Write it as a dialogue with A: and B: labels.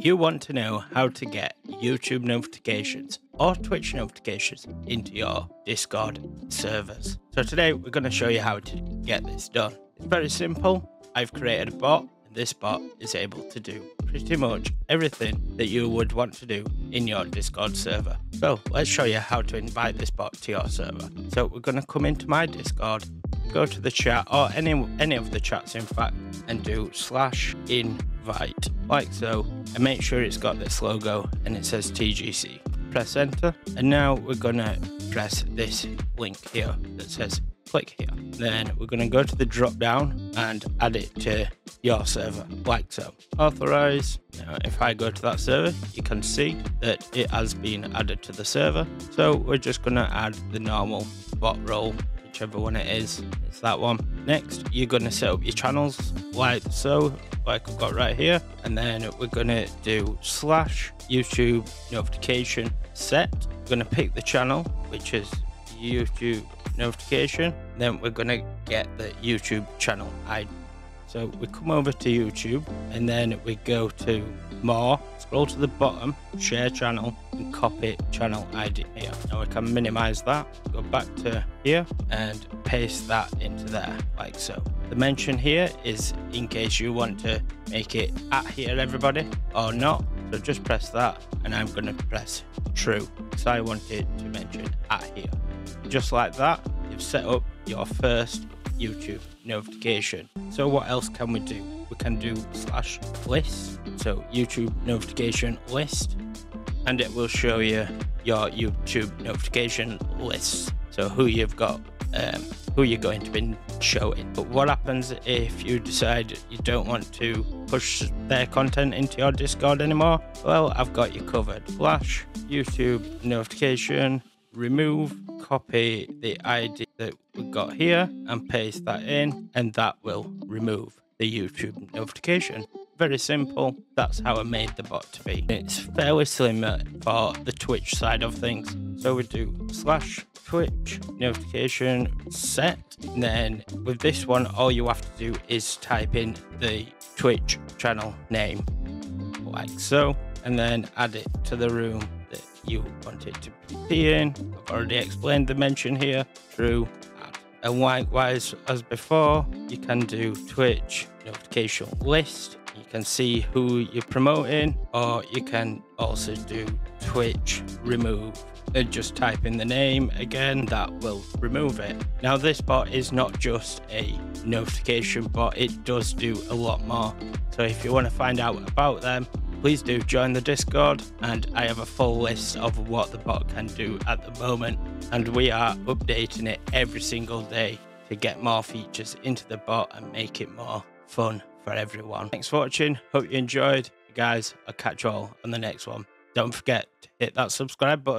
A: You want to know how to get YouTube notifications or Twitch notifications into your Discord servers. So today we're going to show you how to get this done. It's very simple. I've created a bot and this bot is able to do pretty much everything that you would want to do in your Discord server. So let's show you how to invite this bot to your server. So we're going to come into my Discord go to the chat or any any of the chats in fact and do slash invite. Like so and make sure it's got this logo and it says TGC press enter and now we're gonna press this link here that says click here. Then we're to go to the drop down and add it to your server like so. Authorize. Now if i go to that server you can see that it has been added to the server. So we're just to add the normal bot role whichever one it is. It's that one. Next, you're going to set up your channels like so, like I've got right here. And then we're going to do slash YouTube notification set. We're going to pick the channel, which is YouTube notification. Then we're going to get the YouTube channel ID. So we come over to YouTube and then we go to more, scroll to the bottom, share channel copy channel ID here. Now we can minimize that, go back to here and paste that into there like so. The mention here is in case you want to make it at here everybody or not. So just press that and I'm going to press true because I want it to mention at here. Just like that, you've set up your first YouTube notification. So what else can we do? We can do slash list, so YouTube notification list, and it will show you your YouTube notification list. So who you've got, um, who you're going to be showing. But what happens if you decide you don't want to push their content into your Discord anymore? Well, I've got you covered. Slash, YouTube notification, remove, copy the ID that we got here and paste that in and that will remove the YouTube notification. Very simple. That's how I made the bot to be. It's fairly similar for the Twitch side of things. So we do slash Twitch notification set. And then with this one, all you have to do is type in the Twitch channel name like so, and then add it to the room that you want it to be in. I've already explained the mention here through and likewise as before, you can do Twitch notification list. You can see who you're promoting, or you can also do Twitch remove and just type in the name again that will remove it. Now this bot is not just a notification bot it does do a lot more. So if you want to find out about them please do join the Discord and I have a full list of what the bot can do at the moment. And we are updating it every single day to get more features into the bot and make it more fun for everyone. Thanks for watching, hope you enjoyed. Guys, I'll catch you all on the next one. Don't forget to hit that subscribe button.